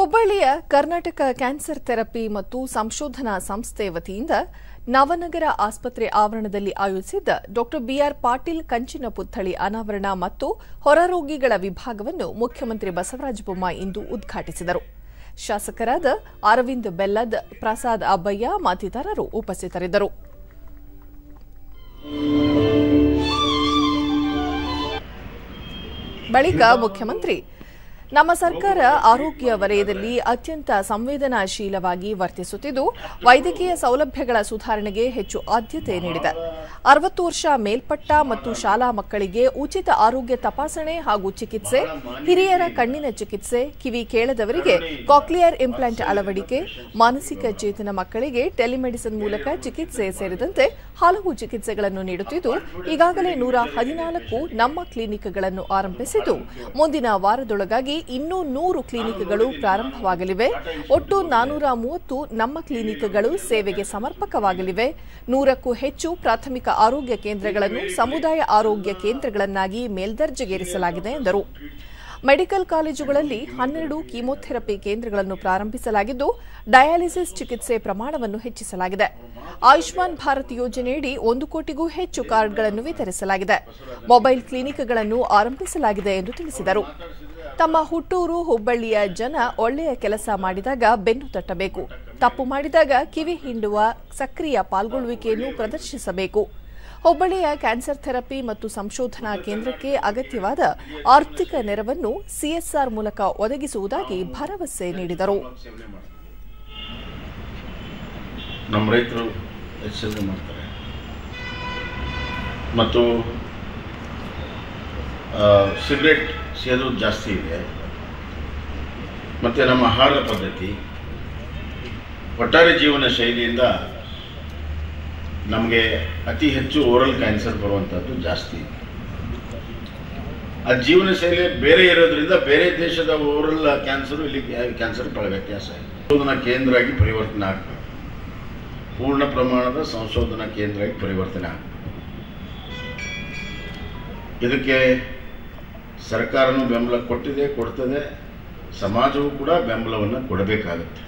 ಹುಬ್ಬಳ್ಳಿಯ Karnataka cancer therapy ಮತ್ತು ಸಂಶೋಧನಾ ಸಂಸ್ಥೆ ವತಿಯಿಂದ ನವನಗರ ಆಸ್ಪತ್ರೆ ಆವರಣದಲ್ಲಿ ಆಯೋಜಿಸಿದ್ದ ಡಾ ಬಿಆರ್ ಪಾಟೀಲ್ ಕಂಚಿನ ಪುತ್ಥಳಿ ಅನಾವರಣ ಮತ್ತು ಹೊರರೋಗಿಗಳ ವಿಭಾಗವನ್ನು ಮುಖ್ಯಮಂತ್ರಿ ಬಸವರಾಜ ಬೊಮ್ಮಾಯಿ ಇಂದು ಉದ್ಘಾಟಿಸಿದರು. ಶಾಸಕರಾದ ಅರವಿಂದ್ ಬೆಲ್ಲದ್, ಪ್ರಸಾದ್ ಅಬ್ಬಯ್ಯ ಮತ್ತಿತರರು ಉಪಸ್ಥಿತರಿದ್ದರು. ಬಳಿಕ ಮುಖ್ಯಮಂತ್ರಿ ನಮ್ಮ ಸರ್ಕಾರ ಆರೋಗ್ಯ ವಲಯದಲ್ಲಿ ಅತ್ಯಂತ ಸಂವೇದನಾಶೀಲವಾಗಿ ವರ್ತಿಸುತ್ತಿದ್ದು, ವೈದ್ಯಕೀಯ ಸೌಲಭ್ಯಗಳ ಸುಧಾರಣೆಗೆ ಹೆಚ್ಚು ಆದ್ಯತೆ ನೀಡಿದೆ. ಅರವತ್ತು ವರ್ಷ ಮೇಲ್ಪಟ್ಟ ಮತ್ತು ಶಾಲಾ ಮಕ್ಕಳಿಗೆ ಉಚಿತ ಆರೋಗ್ಯ ತಪಾಸಣೆ ಹಾಗೂ ಚಿಕಿತ್ಸೆ, ಹಿರಿಯರ ಕಣ್ಣಿನ ಚಿಕಿತ್ಸೆ, ಕಿವಿ ಕೇಳದವರಿಗೆ ಕಾಕ್ಲಿಯರ್ ಇಂಪ್ಲಾಂಟ್ ಅಳವಡಿಕೆ, ಮಾನಸಿಕ ಚೇತನ ಮಕ್ಕಳಿಗೆ ಟೆಲಿಮೆಡಿಸಿನ್ ಮೂಲಕ ಚಿಕಿತ್ಸೆ ಸೇರಿದಂತೆ ಹಲವು ಚಿಕಿತ್ಸೆಗಳನ್ನು ನೀಡುತ್ತಿದ್ದು, ಈಗಾಗಲೇ ನೂರ ಹದಿನಾಲ್ಕು ನಮ್ಮ ಕ್ಲಿನಿಕ್ಗಳನ್ನು ಆರಂಭಿಸಿದ್ದು, ಮುಂದಿನ ವಾರದೊಳಗಾಗಿ ಇನ್ನೂ ನೂರು ಕ್ಲಿನಿಕ್ಗಳು ಪ್ರಾರಂಭವಾಗಲಿವೆ. ಒಟ್ಟು ನಾನೂರ ಮೂವತ್ತು ನಮ್ಮ ಕ್ಲಿನಿಕ್ಗಳು ಸೇವೆಗೆ ಸಮರ್ಪಕವಾಗಲಿವೆ. ನೂರಕ್ಕೂ ಹೆಚ್ಚು ಪ್ರಾಥಮಿಕ ಆರೋಗ್ಯ ಕೇಂದ್ರಗಳನ್ನು ಸಮುದಾಯ ಆರೋಗ್ಯ ಕೇಂದ್ರಗಳನ್ನಾಗಿ ಮೇಲ್ದರ್ಜೆಗೇರಿಸಲಾಗಿದೆ ಎಂದರು. ಮೆಡಿಕಲ್ ಕಾಲೇಜುಗಳಲ್ಲಿ ಹನ್ನೆರಡು ಕೀಮೋಥೆರಪಿ ಕೇಂದ್ರಗಳನ್ನು ಪ್ರಾರಂಭಿಸಲಾಗಿದ್ದು, ಡಯಾಲಿಸಿಸ್ ಚಿಕಿತ್ಸೆ ಪ್ರಮಾಣವನ್ನು ಹೆಚ್ಚಿಸಲಾಗಿದೆ. ಆಯುಷ್ಮಾನ್ ಭಾರತ್ ಯೋಜನೆಯಡಿ ಒಂದು ಕೋಟಿಗೂ ಹೆಚ್ಚು ಕಾರ್ಡ್ಗಳನ್ನು ವಿತರಿಸಲಾಗಿದೆ. ಮೊಬೈಲ್ ಕ್ಲಿನಿಕ್ಗಳನ್ನು ಆರಂಭಿಸಲಾಗಿದೆ ಎಂದು ತಿಳಿಸಿದರು. ತಮ್ಮ ಹುಟ್ಟೂರು ಹುಬ್ಬಳ್ಳಿಯ ಜನ ಒಳ್ಳೆಯ ಕೆಲಸ ಮಾಡಿದಾಗ ಬೆನ್ನು ತಟ್ಟಬೇಕು. ತಪ್ಪು ಮಾಡಿದಾಗ ಕಿವಿ ಹಿಂಡುವ ಸಕ್ರಿಯ ಪಾಲ್ಗೊಳ್ಳುವಿಕೆಯನ್ನು ಪ್ರದರ್ಶಿಸಬೇಕು. ಹುಬ್ಬಳ್ಳಿಯ ಕ್ಯಾನ್ಸರ್ ಥೆರಪಿ ಮತ್ತು ಸಂಶೋಧನಾ ಕೇಂದ್ರಕ್ಕೆ ಅಗತ್ಯವಾದ ಆರ್ಥಿಕ ನೆರವನ್ನು ಸಿಎಸ್ಆರ್ ಮೂಲಕ ಒದಗಿಸುವುದಾಗಿ ಭರವಸೆ ನೀಡಿದರು. ಮತ್ತು ಸಿಗರೆಟ್ ಸೇದೋದು ಜಾಸ್ತಿ ಇದೆ. ಮತ್ತು ನಮ್ಮ ಆಹಾರ ಪದ್ಧತಿ, ಒಟ್ಟಾರೆ ಜೀವನ ಶೈಲಿಯಿಂದ ನಮಗೆ ಅತಿ ಹೆಚ್ಚು ಓರಲ್ ಕ್ಯಾನ್ಸರ್ ಬರುವಂಥದ್ದು ಜಾಸ್ತಿ ಆ ಜೀವನ ಶೈಲಿ ಬೇರೆ ಇರೋದ್ರಿಂದ ಬೇರೆ ದೇಶದ ಓರಲ್ ಕ್ಯಾನ್ಸರು ಇಲ್ಲಿ ಕ್ಯಾನ್ಸರ್ ಬಹಳ ವ್ಯತ್ಯಾಸ ಸಂಶೋಧನಾ ಕೇಂದ್ರ ಆಗಿ ಪರಿವರ್ತನೆ ಆಗ್ತದೆ ಪೂರ್ಣ ಪ್ರಮಾಣದ ಸಂಶೋಧನಾ ಕೇಂದ್ರ ಆಗಿ ಪರಿವರ್ತನೆ ಆಗ್ತದೆ ಇದಕ್ಕೆ ಸರ್ಕಾರನೂ ಬೆಂಬಲ ಕೊಟ್ಟಿದೆ ಕೊಡ್ತದೆ ಸಮಾಜವೂ ಕೂಡ ಬೆಂಬಲವನ್ನು ಕೊಡಬೇಕಾಗುತ್ತೆ.